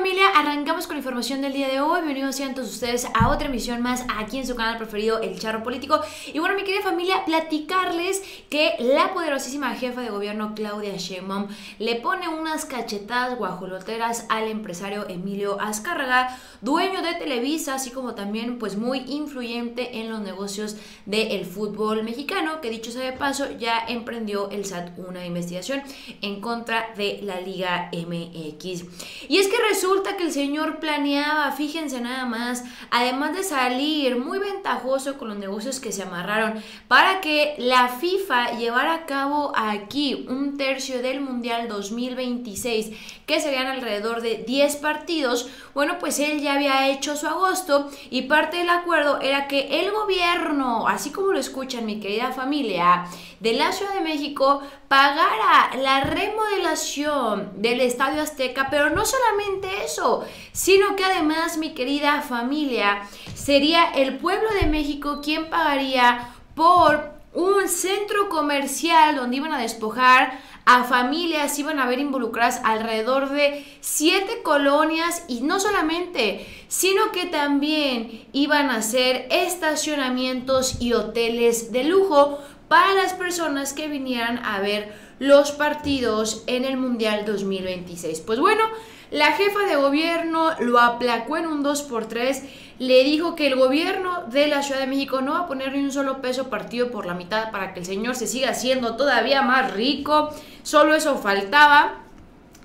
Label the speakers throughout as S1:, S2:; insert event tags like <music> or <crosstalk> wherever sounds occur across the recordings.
S1: familia, arrancamos con la información del día de hoy. Bienvenidos sean todos ustedes a otra emisión más aquí en su canal preferido, El Charro Político. Y bueno, mi querida familia, platicarles que la poderosísima jefa de gobierno Claudia Sheinbaum le pone unas cachetadas guajoloteras al empresario Emilio Azcárraga, dueño de Televisa, así como también pues muy influyente en los negocios del fútbol mexicano, que dicho sea de paso, ya emprendió el SAT una investigación en contra de la Liga MX. Y es que resulta que el señor planeaba, fíjense nada más, además de salir muy ventajoso con los negocios que se amarraron, para que la FIFA llevara a cabo aquí un tercio del Mundial 2026, que serían alrededor de 10 partidos, bueno, pues él ya había hecho su agosto y parte del acuerdo era que el gobierno, así como lo escuchan mi querida familia, de la Ciudad de México pagara la remodelación del Estadio Azteca, pero no solamente eso, sino que además mi querida familia sería el pueblo de México quien pagaría por un centro comercial donde iban a despojar a familias, iban a ver involucradas alrededor de siete colonias y no solamente, sino que también iban a ser estacionamientos y hoteles de lujo para las personas que vinieran a ver los partidos en el Mundial 2026. Pues bueno, la jefa de gobierno lo aplacó en un 2x3, le dijo que el gobierno de la Ciudad de México no va a poner ni un solo peso partido por la mitad para que el señor se siga haciendo todavía más rico, solo eso faltaba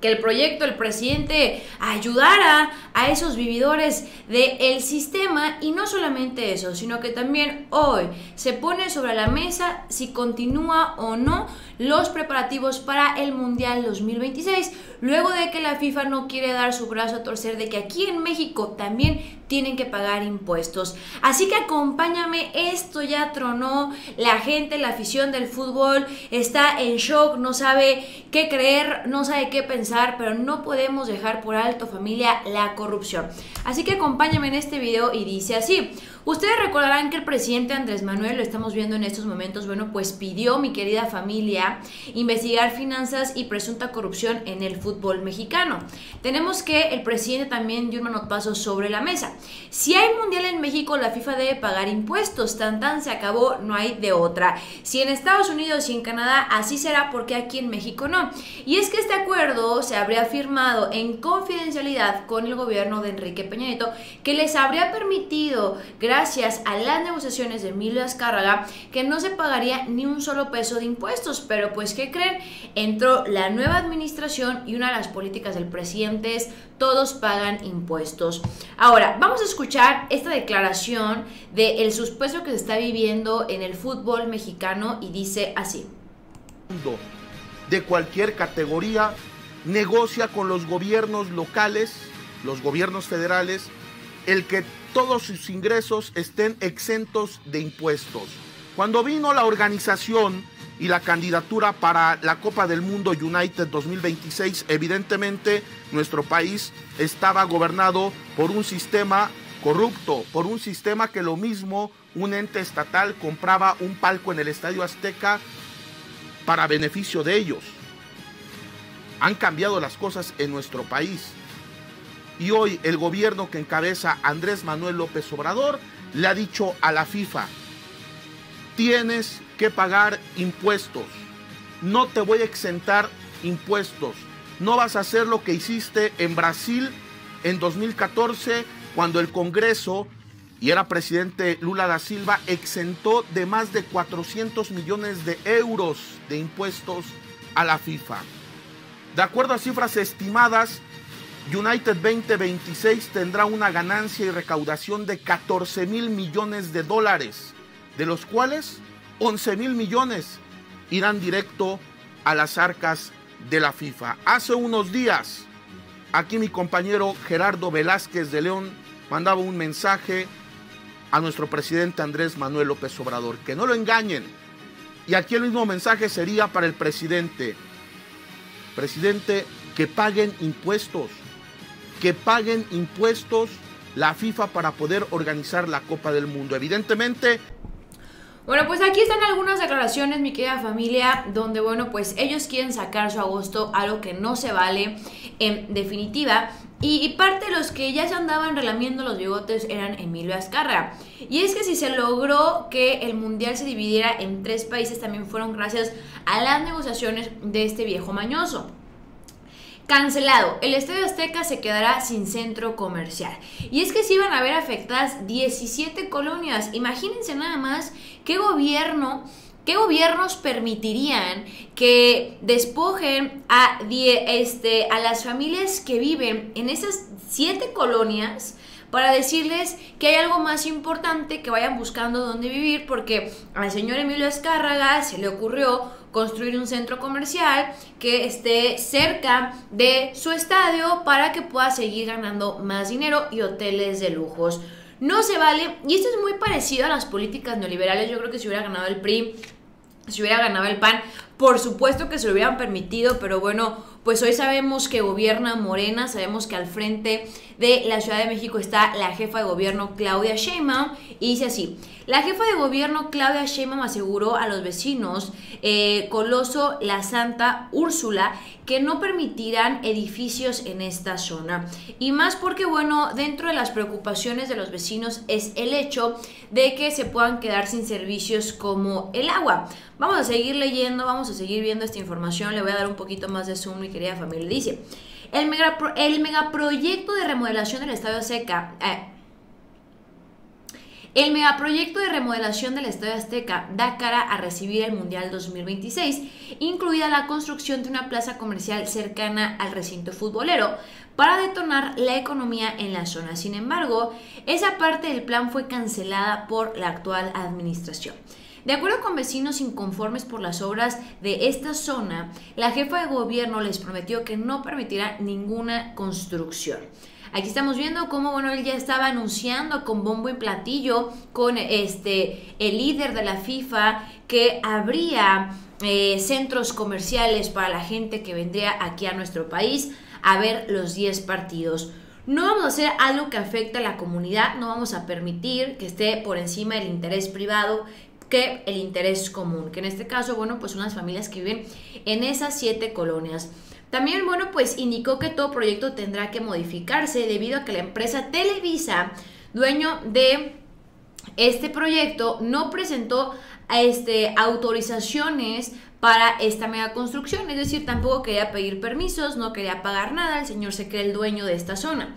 S1: que el proyecto, el presidente ayudara a esos vividores del sistema y no solamente eso, sino que también hoy se pone sobre la mesa si continúa o no los preparativos para el Mundial 2026, luego de que la FIFA no quiere dar su brazo a torcer de que aquí en México también tienen que pagar impuestos. Así que acompáñame, esto ya tronó, la gente, la afición del fútbol está en shock, no sabe qué creer, no sabe qué pensar, pero no podemos dejar por alto familia la corrupción. Así que acompáñame en este video y dice así. Ustedes recordarán que el presidente Andrés Manuel, lo estamos viendo en estos momentos, bueno, pues pidió, mi querida familia, investigar finanzas y presunta corrupción en el fútbol mexicano. Tenemos que el presidente también dio un manotazo sobre la mesa. Si hay mundial en México, la FIFA debe pagar impuestos. Tan tan se acabó, no hay de otra. Si en Estados Unidos y en Canadá así será, porque aquí en México no. Y es que este acuerdo se habría firmado en confidencialidad con el gobierno de Enrique Peña Nieto, que les habría permitido, gracias gracias a las negociaciones de Emilio Azcárraga que no se pagaría ni un solo peso de impuestos. Pero pues, ¿qué creen? Entró la nueva administración y una de las políticas del presidente es todos pagan impuestos. Ahora, vamos a escuchar esta declaración del el suspenso que se está viviendo en el fútbol mexicano y dice así.
S2: De cualquier categoría negocia con los gobiernos locales, los gobiernos federales, el que todos sus ingresos estén exentos de impuestos. Cuando vino la organización y la candidatura para la Copa del Mundo United 2026, evidentemente nuestro país estaba gobernado por un sistema corrupto, por un sistema que lo mismo un ente estatal compraba un palco en el Estadio Azteca para beneficio de ellos. Han cambiado las cosas en nuestro país. Y hoy el gobierno que encabeza Andrés Manuel López Obrador le ha dicho a la FIFA, tienes que pagar impuestos, no te voy a exentar impuestos, no vas a hacer lo que hiciste en Brasil en 2014 cuando el Congreso y era presidente Lula da Silva exentó de más de 400 millones de euros de impuestos a la FIFA. De acuerdo a cifras estimadas, United 2026 tendrá una ganancia y recaudación de 14 mil millones de dólares, de los cuales 11 mil millones irán directo a las arcas de la FIFA. Hace unos días, aquí mi compañero Gerardo Velázquez de León mandaba un mensaje a nuestro presidente Andrés Manuel López Obrador, que no lo engañen. Y aquí el mismo mensaje sería para el presidente. Presidente, que paguen impuestos que paguen impuestos la FIFA para poder organizar la Copa del Mundo. Evidentemente,
S1: bueno, pues aquí están algunas declaraciones, mi querida familia, donde, bueno, pues ellos quieren sacar su agosto, algo que no se vale en definitiva. Y, parte de los que ya se andaban relamiendo los bigotes eran Emilio Azcarra. Y es que si se logró que el mundial se dividiera en tres países, también fueron gracias a las negociaciones de este viejo mañoso. Cancelado. El Estadio Azteca se quedará sin centro comercial. Y es que se iban a ver afectadas 17 colonias. Imagínense nada más qué gobierno ¿Qué gobiernos permitirían que despojen a, este, a las familias que viven en esas siete colonias para decirles que hay algo más importante que vayan buscando dónde vivir porque al señor Emilio Escárraga se le ocurrió construir un centro comercial que esté cerca de su estadio para que pueda seguir ganando más dinero y hoteles de lujos. No se vale, y esto es muy parecido a las políticas neoliberales, yo creo que si hubiera ganado el PRI, si hubiera ganado el PAN, por supuesto que se lo hubieran permitido, pero bueno, pues hoy sabemos que gobierna Morena, sabemos que al frente de la Ciudad de México está la jefa de gobierno Claudia Sheinbaum y dice así, la jefa de gobierno Claudia Sheinbaum aseguró a los vecinos eh, Coloso, La Santa, Úrsula, que no permitirán edificios en esta zona. Y más porque, bueno, dentro de las preocupaciones de los vecinos es el hecho de que se puedan quedar sin servicios como el agua. Vamos a seguir leyendo, vamos a seguir viendo esta información, le voy a dar un poquito más de zoom, mi querida familia. Dice, el, el megaproyecto de remodelación del Estadio Seca... el megaproyecto de remodelación del Estadio Azteca da cara a recibir el Mundial 2026, incluida la construcción de una plaza comercial cercana al recinto futbolero, para detonar la economía en la zona. Sin embargo, esa parte del plan fue cancelada por la actual administración. De acuerdo con vecinos inconformes por las obras de esta zona, la jefa de gobierno les prometió que no permitirá ninguna construcción. Aquí estamos viendo cómo, bueno, él ya estaba anunciando con bombo y platillo con este, el líder de la FIFA que habría eh, centros comerciales para la gente que vendría aquí a nuestro país a ver los 10 partidos. No vamos a hacer algo que afecte a la comunidad, no vamos a permitir que esté por encima del interés privado que el interés común, que en este caso, bueno, pues unas familias que viven en esas siete colonias. También, bueno, pues indicó que todo proyecto tendrá que modificarse debido a que la empresa Televisa, dueño de este proyecto, no presentó este, autorizaciones para esta mega construcción, es decir, tampoco quería pedir permisos, no quería pagar nada, el señor se cree el dueño de esta zona.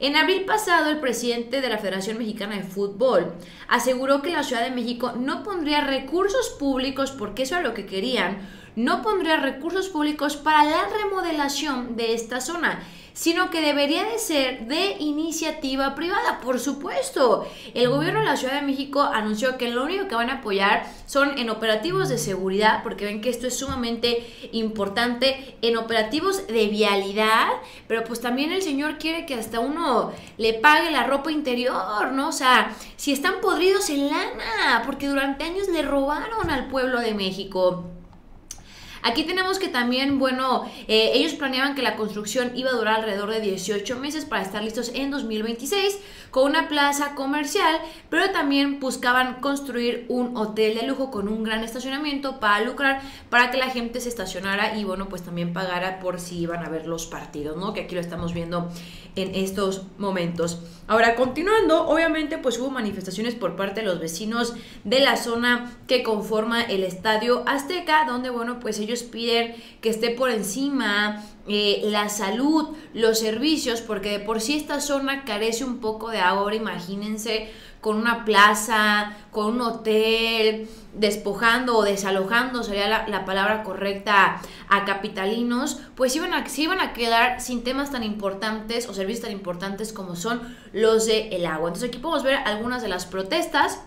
S1: En abril pasado, el presidente de la Federación Mexicana de Fútbol aseguró que la Ciudad de México no pondría recursos públicos, porque eso era lo que querían, no pondría recursos públicos para la remodelación de esta zona, sino que debería de ser de iniciativa privada, por supuesto. El gobierno de la Ciudad de México anunció que lo único que van a apoyar son en operativos de seguridad, porque ven que esto es sumamente importante, en operativos de vialidad, pero pues también el señor quiere que hasta uno le pague la ropa interior, ¿no? O sea, si están podridos en lana, porque durante años le robaron al pueblo de México. Aquí tenemos que también, bueno, eh, ellos planeaban que la construcción iba a durar alrededor de 18 meses para estar listos en 2026 con una plaza comercial, pero también buscaban construir un hotel de lujo con un gran estacionamiento para lucrar, para que la gente se estacionara y bueno, pues también pagara por si iban a ver los partidos, ¿no? Que aquí lo estamos viendo en estos momentos. Ahora, continuando, obviamente pues hubo manifestaciones por parte de los vecinos de la zona que conforma el Estadio Azteca, donde bueno, pues ellos piden que esté por encima eh, la salud, los servicios, porque de por sí esta zona carece un poco de ahora, imagínense, con una plaza, con un hotel, despojando o desalojando, sería la, palabra correcta, a capitalinos, pues iban a, se iban a quedar sin temas tan importantes o servicios tan importantes como son los de el agua. Entonces aquí podemos ver algunas de las protestas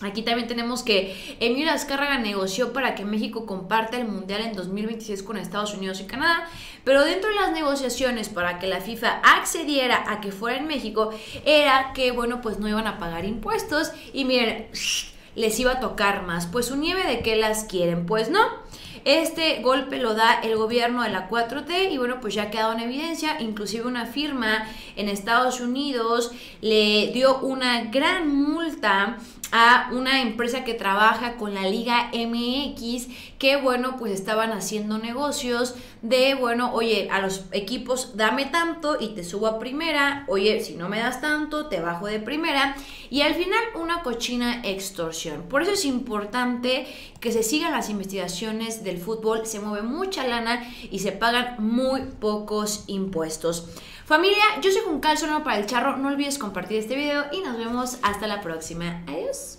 S1: Aquí también tenemos que Emilio Azcárraga negoció para que México comparta el Mundial en 2026 con Estados Unidos y Canadá, pero dentro de las negociaciones para que la FIFA accediera a que fuera en México era que, bueno, pues no iban a pagar impuestos y miren, <sniffs> les iba a tocar más. Pues su nieve de qué las quieren, pues no. Este golpe lo da el gobierno de la 4T y bueno, pues ya ha quedado en evidencia, inclusive una firma en Estados Unidos le dio una gran multa a una empresa que trabaja con la Liga MX, que bueno, pues estaban haciendo negocios de, bueno, oye, a los equipos dame tanto y te subo a primera, oye, si no me das tanto, te bajo de primera, y al final una cochina extorsión. Por eso es importante que se sigan las investigaciones del fútbol, se mueve mucha lana y se pagan muy pocos impuestos. Familia, yo soy un calzón para el charro, no olvides compartir este video y nos vemos hasta la próxima. Adiós.